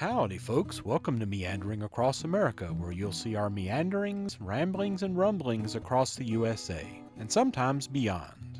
Howdy, folks. Welcome to Meandering Across America, where you'll see our meanderings, ramblings, and rumblings across the USA, and sometimes beyond.